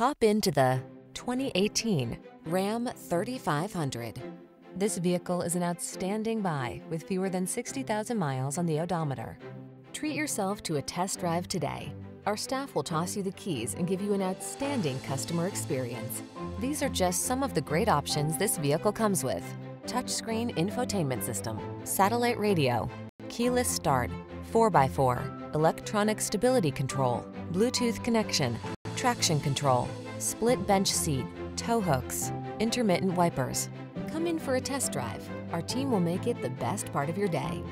Hop into the 2018 Ram 3500. This vehicle is an outstanding buy with fewer than 60,000 miles on the odometer. Treat yourself to a test drive today. Our staff will toss you the keys and give you an outstanding customer experience. These are just some of the great options this vehicle comes with. Touchscreen infotainment system, satellite radio, keyless start, 4x4, electronic stability control, Bluetooth connection, traction control, split bench seat, tow hooks, intermittent wipers. Come in for a test drive. Our team will make it the best part of your day.